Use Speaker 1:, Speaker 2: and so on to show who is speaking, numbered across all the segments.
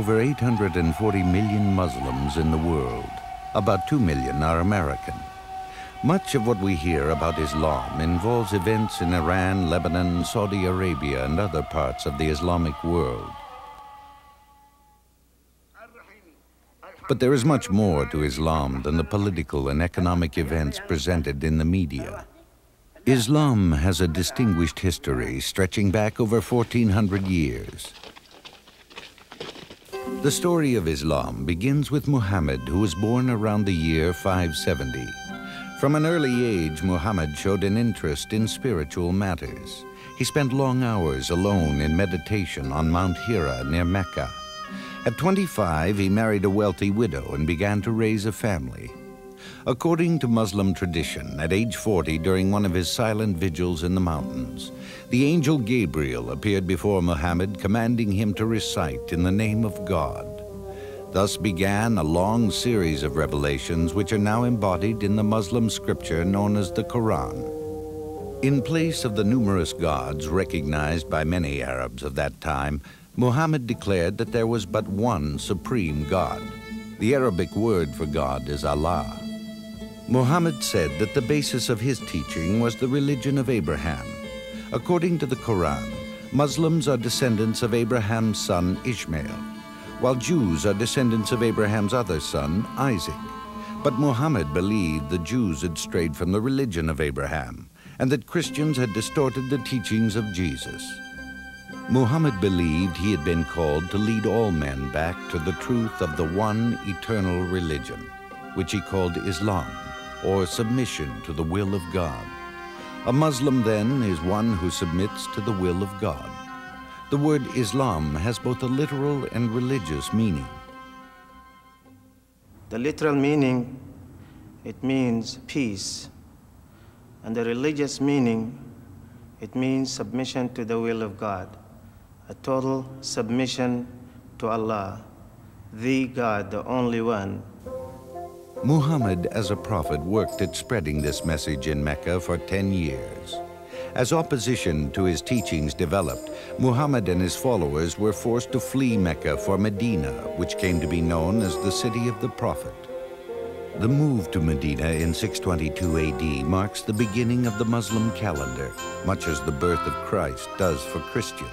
Speaker 1: over 840 million Muslims in the world. About 2 million are American. Much of what we hear about Islam involves events in Iran, Lebanon, Saudi Arabia, and other parts of the Islamic world. But there is much more to Islam than the political and economic events presented in the media. Islam has a distinguished history stretching back over 1400 years. The story of Islam begins with Muhammad, who was born around the year 570. From an early age, Muhammad showed an interest in spiritual matters. He spent long hours alone in meditation on Mount Hira near Mecca. At 25, he married a wealthy widow and began to raise a family. According to Muslim tradition, at age 40, during one of his silent vigils in the mountains, the angel Gabriel appeared before Muhammad, commanding him to recite in the name of God. Thus began a long series of revelations which are now embodied in the Muslim scripture known as the Quran. In place of the numerous gods recognized by many Arabs of that time, Muhammad declared that there was but one supreme God. The Arabic word for God is Allah. Muhammad said that the basis of his teaching was the religion of Abraham. According to the Quran, Muslims are descendants of Abraham's son Ishmael while Jews are descendants of Abraham's other son, Isaac. But Muhammad believed the Jews had strayed from the religion of Abraham and that Christians had distorted the teachings of Jesus. Muhammad believed he had been called to lead all men back to the truth of the one eternal religion, which he called Islam, or submission to the will of God. A Muslim, then, is one who submits to the will of God. The word Islam has both a literal and religious meaning.
Speaker 2: The literal meaning, it means peace. And the religious meaning, it means submission to the will of God, a total submission to Allah, the God, the only one.
Speaker 1: Muhammad, as a prophet, worked at spreading this message in Mecca for 10 years. As opposition to his teachings developed, Muhammad and his followers were forced to flee Mecca for Medina, which came to be known as the city of the Prophet. The move to Medina in 622 AD marks the beginning of the Muslim calendar, much as the birth of Christ does for Christians.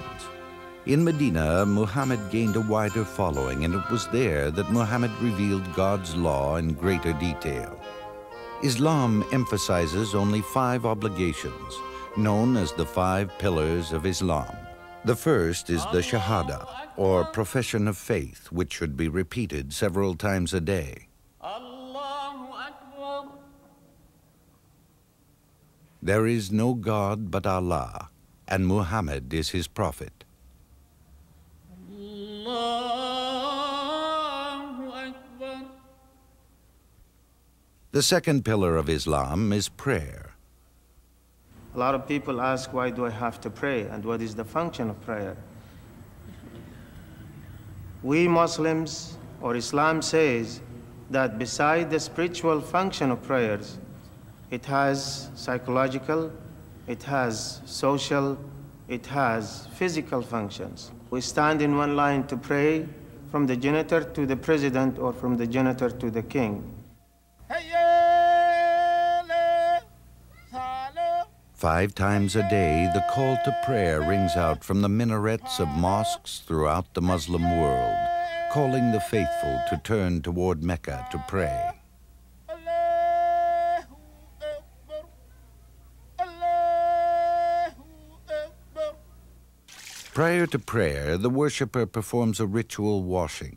Speaker 1: In Medina, Muhammad gained a wider following, and it was there that Muhammad revealed God's law in greater detail. Islam emphasizes only five obligations, known as the five pillars of Islam. The first is the Shahada, or profession of faith, which should be repeated several times a day. There is no God but Allah, and Muhammad is his prophet. The second pillar of Islam is prayer.
Speaker 2: A lot of people ask, why do I have to pray? And what is the function of prayer? We Muslims, or Islam says, that beside the spiritual function of prayers, it has psychological, it has social, it has physical functions. We stand in one line to pray from the janitor to the president or from the janitor to the king.
Speaker 1: Five times a day, the call to prayer rings out from the minarets of mosques throughout the Muslim world, calling the faithful to turn toward Mecca to pray. Prior to prayer, the worshiper performs a ritual washing.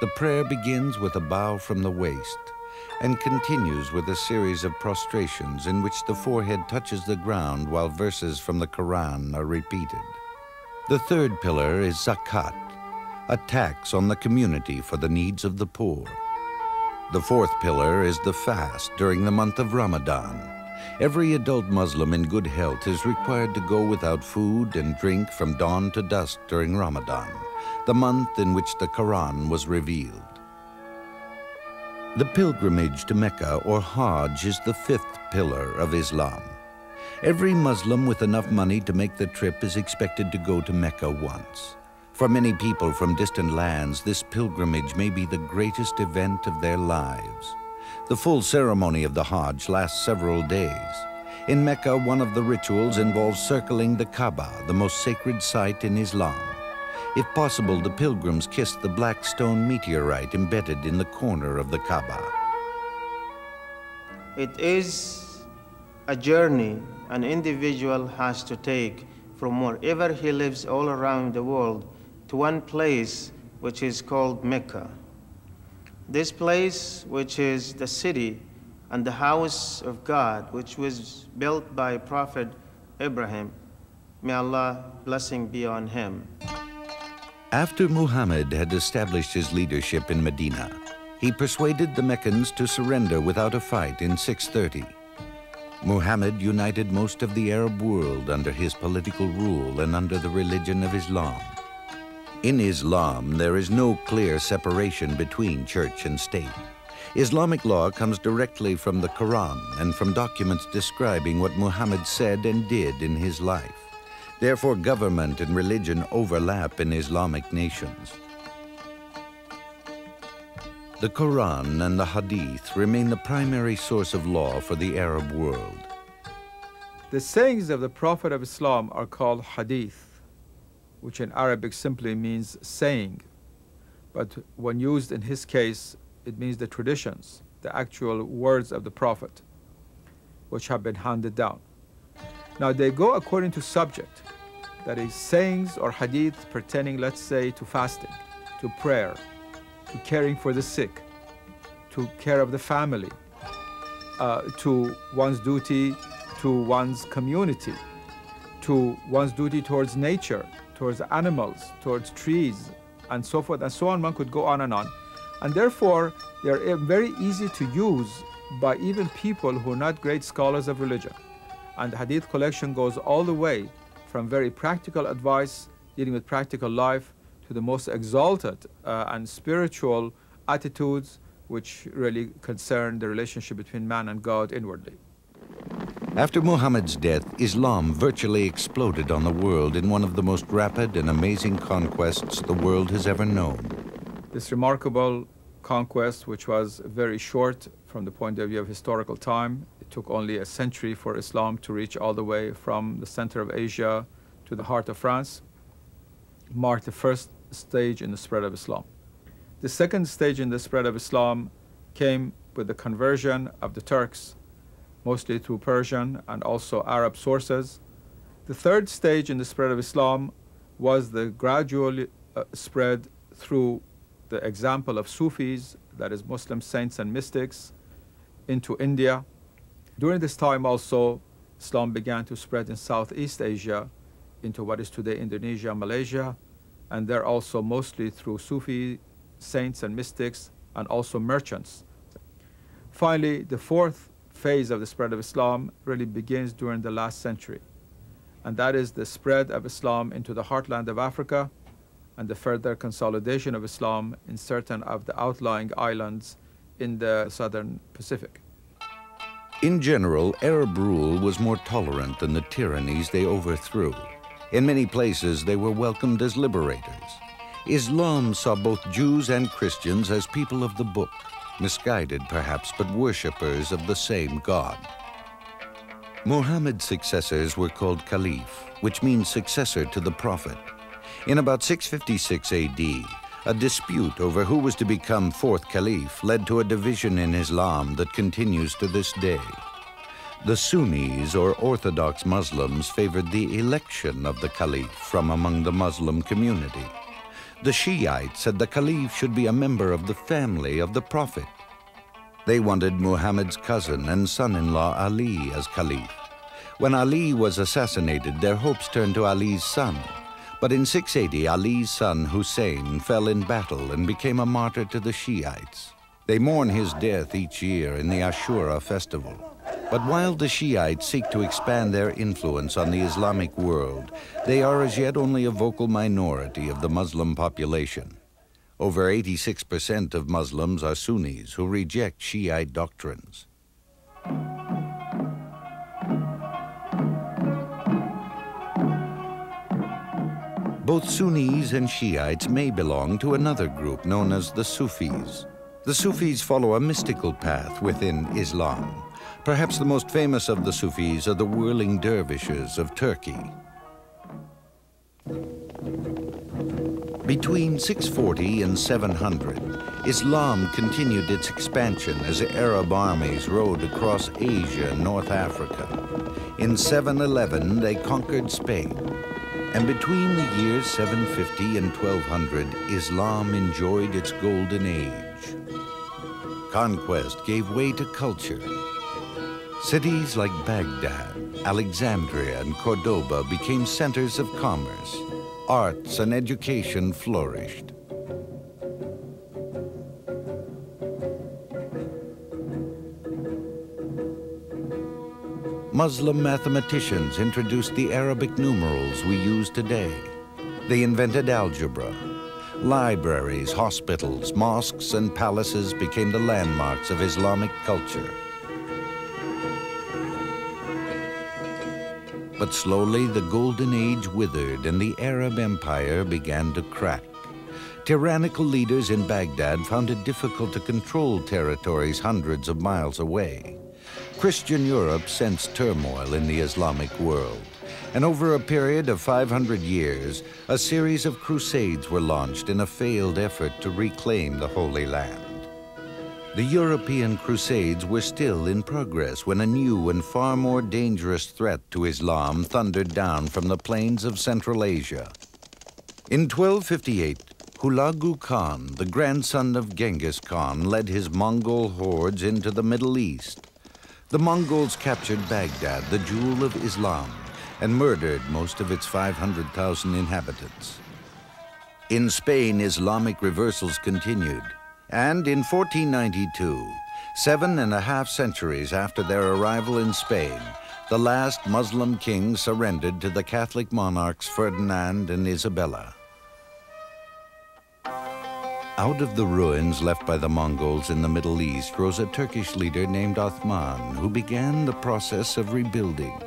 Speaker 1: The prayer begins with a bow from the waist, and continues with a series of prostrations in which the forehead touches the ground while verses from the Quran are repeated. The third pillar is zakat, a tax on the community for the needs of the poor. The fourth pillar is the fast during the month of Ramadan. Every adult Muslim in good health is required to go without food and drink from dawn to dusk during Ramadan, the month in which the Quran was revealed. The pilgrimage to Mecca or Hajj is the fifth pillar of Islam. Every Muslim with enough money to make the trip is expected to go to Mecca once. For many people from distant lands, this pilgrimage may be the greatest event of their lives. The full ceremony of the Hajj lasts several days. In Mecca, one of the rituals involves circling the Kaaba, the most sacred site in Islam. If possible, the pilgrims kiss the black stone meteorite embedded in the corner of the Kaaba.
Speaker 2: It is a journey an individual has to take from wherever he lives all around the world to one place which is called Mecca. This place, which is the city and the house of God, which was built by Prophet Abraham. May Allah blessing be on him.
Speaker 1: After Muhammad had established his leadership in Medina, he persuaded the Meccans to surrender without a fight in 630. Muhammad united most of the Arab world under his political rule and under the religion of Islam. In Islam, there is no clear separation between church and state. Islamic law comes directly from the Quran and from documents describing what Muhammad said and did in his life. Therefore, government and religion overlap in Islamic nations. The Quran and the Hadith remain the primary source of law for the Arab world.
Speaker 3: The sayings of the Prophet of Islam are called Hadith, which in Arabic simply means saying. But when used in his case, it means the traditions, the actual words of the Prophet, which have been handed down. Now they go according to subject, that is, sayings or hadith pertaining, let's say, to fasting, to prayer, to caring for the sick, to care of the family, uh, to one's duty to one's community, to one's duty towards nature, towards animals, towards trees, and so forth and so on. One could go on and on. And therefore, they're eh, very easy to use by even people who are not great scholars of religion. And the Hadith collection goes all the way from very practical advice dealing with practical life to the most exalted uh, and spiritual attitudes which really concern the relationship between man and God inwardly.
Speaker 1: After Muhammad's death, Islam virtually exploded on the world in one of the most rapid and amazing conquests the world has ever known.
Speaker 3: This remarkable conquest, which was very short from the point of view of historical time, it took only a century for Islam to reach all the way from the center of Asia to the heart of France, marked the first stage in the spread of Islam. The second stage in the spread of Islam came with the conversion of the Turks, mostly through Persian and also Arab sources. The third stage in the spread of Islam was the gradual uh, spread through the example of Sufis, that is Muslim saints and mystics, into India. During this time also, Islam began to spread in Southeast Asia into what is today Indonesia, Malaysia, and there also mostly through Sufi saints and mystics and also merchants. Finally, the fourth phase of the spread of Islam really begins during the last century, and that is the spread of Islam into the heartland of Africa and the further consolidation of Islam in certain of the outlying islands in the southern Pacific.
Speaker 1: In general, Arab rule was more tolerant than the tyrannies they overthrew. In many places, they were welcomed as liberators. Islam saw both Jews and Christians as people of the book, misguided perhaps, but worshippers of the same God. Muhammad's successors were called Caliph, which means successor to the Prophet. In about 656 AD, a dispute over who was to become fourth caliph led to a division in Islam that continues to this day. The Sunnis, or Orthodox Muslims, favored the election of the caliph from among the Muslim community. The Shiites said the caliph should be a member of the family of the Prophet. They wanted Muhammad's cousin and son-in-law Ali as caliph. When Ali was assassinated, their hopes turned to Ali's son, but in 680, Ali's son Hussein fell in battle and became a martyr to the Shiites. They mourn his death each year in the Ashura festival. But while the Shiites seek to expand their influence on the Islamic world, they are as yet only a vocal minority of the Muslim population. Over 86% of Muslims are Sunnis who reject Shiite doctrines. Both Sunnis and Shiites may belong to another group known as the Sufis. The Sufis follow a mystical path within Islam. Perhaps the most famous of the Sufis are the whirling dervishes of Turkey. Between 640 and 700, Islam continued its expansion as Arab armies rode across Asia and North Africa. In 711, they conquered Spain. And between the years 750 and 1200, Islam enjoyed its golden age. Conquest gave way to culture. Cities like Baghdad, Alexandria, and Cordoba became centers of commerce arts and education flourished. Muslim mathematicians introduced the Arabic numerals we use today. They invented algebra. Libraries, hospitals, mosques, and palaces became the landmarks of Islamic culture. But slowly the Golden Age withered and the Arab Empire began to crack. Tyrannical leaders in Baghdad found it difficult to control territories hundreds of miles away. Christian Europe sensed turmoil in the Islamic world. And over a period of 500 years, a series of crusades were launched in a failed effort to reclaim the Holy Land. The European Crusades were still in progress when a new and far more dangerous threat to Islam thundered down from the plains of Central Asia. In 1258, Hulagu Khan, the grandson of Genghis Khan, led his Mongol hordes into the Middle East. The Mongols captured Baghdad, the jewel of Islam, and murdered most of its 500,000 inhabitants. In Spain, Islamic reversals continued. And in 1492, seven and a half centuries after their arrival in Spain, the last Muslim king surrendered to the Catholic monarchs Ferdinand and Isabella. Out of the ruins left by the Mongols in the Middle East rose a Turkish leader named Othman, who began the process of rebuilding.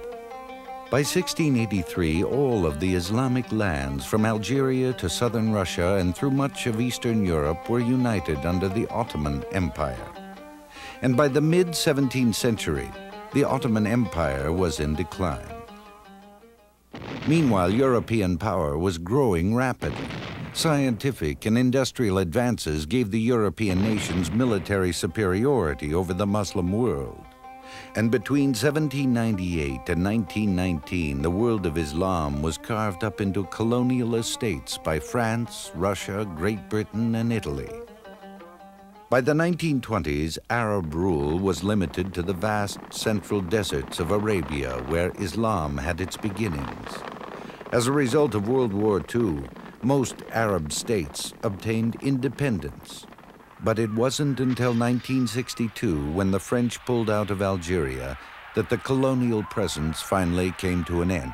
Speaker 1: By 1683, all of the Islamic lands from Algeria to southern Russia and through much of Eastern Europe were united under the Ottoman Empire. And by the mid-17th century, the Ottoman Empire was in decline. Meanwhile, European power was growing rapidly. Scientific and industrial advances gave the European nations military superiority over the Muslim world. And between 1798 and 1919, the world of Islam was carved up into colonial estates by France, Russia, Great Britain, and Italy. By the 1920s, Arab rule was limited to the vast central deserts of Arabia, where Islam had its beginnings. As a result of World War II, most Arab states obtained independence. But it wasn't until 1962, when the French pulled out of Algeria, that the colonial presence finally came to an end.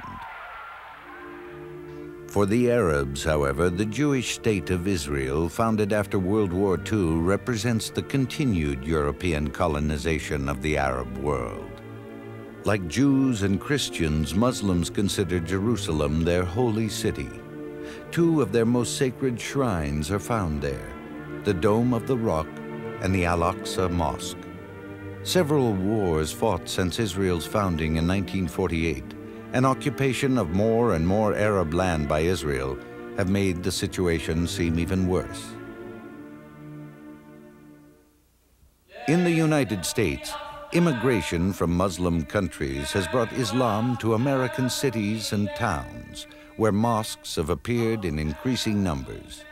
Speaker 1: For the Arabs, however, the Jewish state of Israel, founded after World War II, represents the continued European colonization of the Arab world. Like Jews and Christians, Muslims consider Jerusalem their holy city. Two of their most sacred shrines are found there the Dome of the Rock, and the Al-Aqsa Mosque. Several wars fought since Israel's founding in 1948, an occupation of more and more Arab land by Israel have made the situation seem even worse. In the United States, immigration from Muslim countries has brought Islam to American cities and towns, where mosques have appeared in increasing numbers.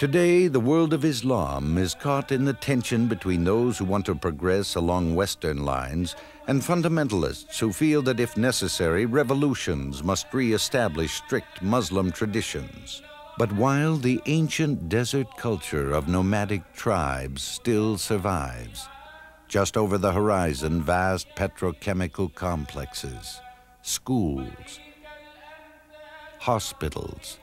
Speaker 1: Today, the world of Islam is caught in the tension between those who want to progress along Western lines and fundamentalists who feel that if necessary, revolutions must re-establish strict Muslim traditions. But while the ancient desert culture of nomadic tribes still survives, just over the horizon, vast petrochemical complexes, schools, hospitals,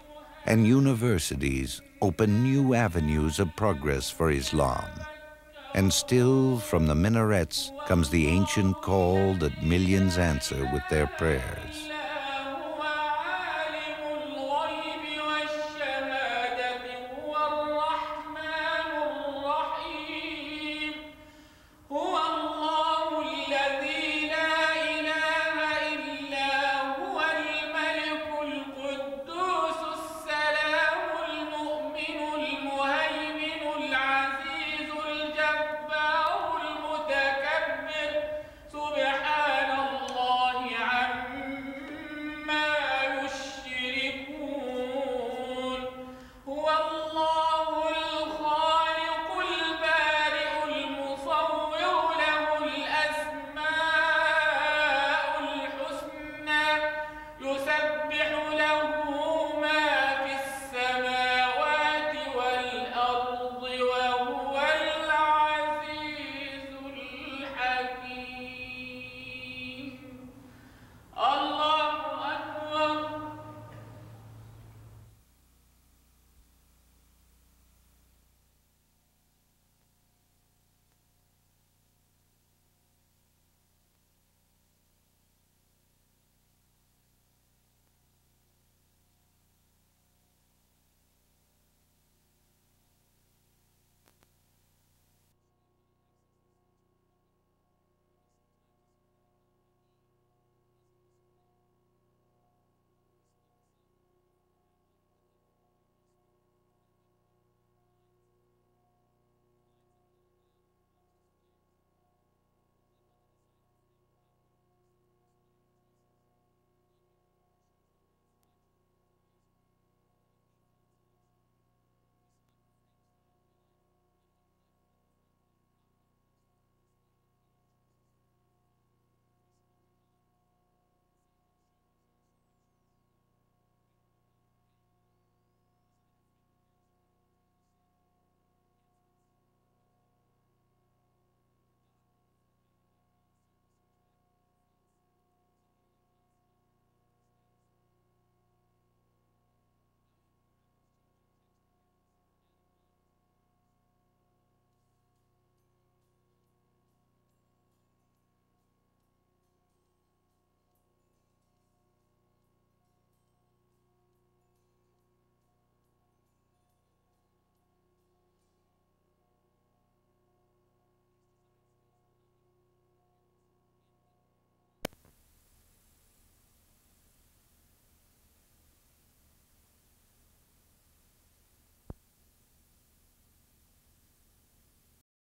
Speaker 1: and universities open new avenues of progress for Islam. And still from the minarets comes the ancient call that millions answer with their prayers.